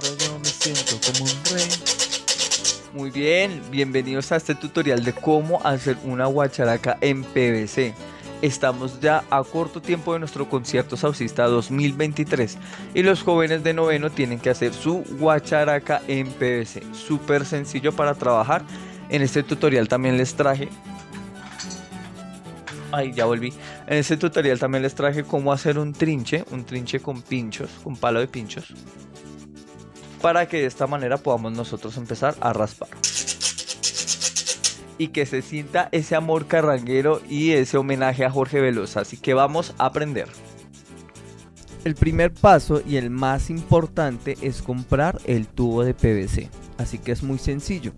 siento como un rey. Muy bien, bienvenidos a este tutorial de cómo hacer una guacharaca en PVC. Estamos ya a corto tiempo de nuestro concierto sausista 2023 y los jóvenes de noveno tienen que hacer su guacharaca en PVC. Súper sencillo para trabajar. En este tutorial también les traje Ay, ya volví. En este tutorial también les traje cómo hacer un trinche, un trinche con pinchos, con palo de pinchos, para que de esta manera podamos nosotros empezar a raspar. Y que se sienta ese amor carranguero y ese homenaje a Jorge Velosa. Así que vamos a aprender. El primer paso y el más importante es comprar el tubo de PVC. Así que es muy sencillo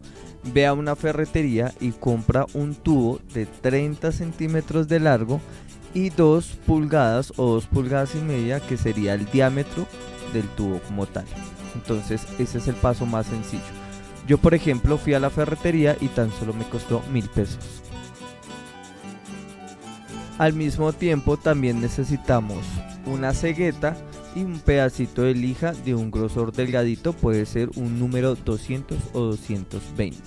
ve a una ferretería y compra un tubo de 30 centímetros de largo y 2 pulgadas o 2 pulgadas y media que sería el diámetro del tubo como tal. Entonces ese es el paso más sencillo. Yo por ejemplo fui a la ferretería y tan solo me costó mil pesos. Al mismo tiempo también necesitamos una cegueta y un pedacito de lija de un grosor delgadito puede ser un número 200 o 220.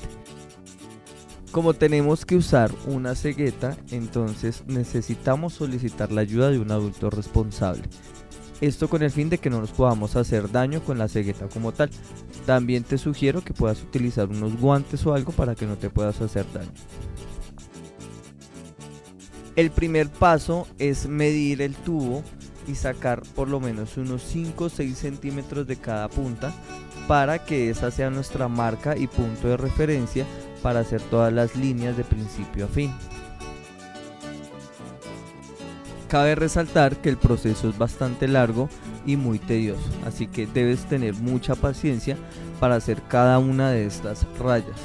Como tenemos que usar una cegueta, entonces necesitamos solicitar la ayuda de un adulto responsable. Esto con el fin de que no nos podamos hacer daño con la cegueta como tal. También te sugiero que puedas utilizar unos guantes o algo para que no te puedas hacer daño. El primer paso es medir el tubo y sacar por lo menos unos 5 o 6 centímetros de cada punta para que esa sea nuestra marca y punto de referencia para hacer todas las líneas de principio a fin. Cabe resaltar que el proceso es bastante largo y muy tedioso, así que debes tener mucha paciencia para hacer cada una de estas rayas.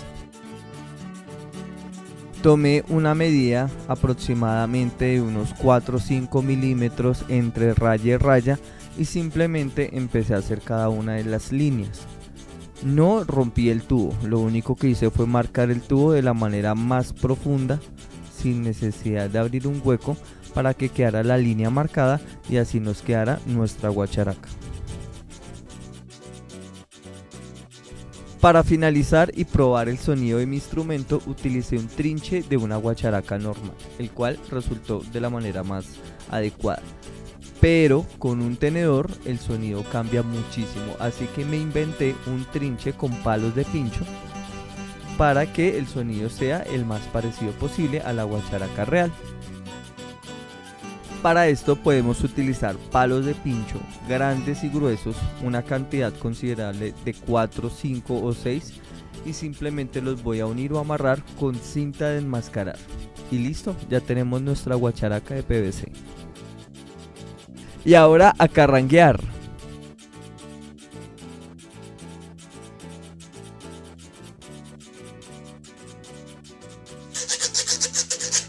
Tomé una medida aproximadamente de unos 4 o 5 milímetros entre raya y raya y simplemente empecé a hacer cada una de las líneas. No rompí el tubo, lo único que hice fue marcar el tubo de la manera más profunda sin necesidad de abrir un hueco para que quedara la línea marcada y así nos quedara nuestra guacharaca. Para finalizar y probar el sonido de mi instrumento utilicé un trinche de una guacharaca normal, el cual resultó de la manera más adecuada. Pero con un tenedor el sonido cambia muchísimo, así que me inventé un trinche con palos de pincho para que el sonido sea el más parecido posible a la guacharaca real. Para esto podemos utilizar palos de pincho grandes y gruesos, una cantidad considerable de 4, 5 o 6 y simplemente los voy a unir o amarrar con cinta de enmascarar. Y listo, ya tenemos nuestra guacharaca de PVC. Y ahora a carranguear.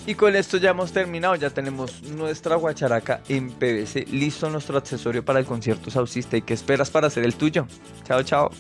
Y con esto ya hemos terminado, ya tenemos nuestra guacharaca en PVC, listo nuestro accesorio para el concierto sausista. ¿Y qué esperas para hacer el tuyo? Chao, chao.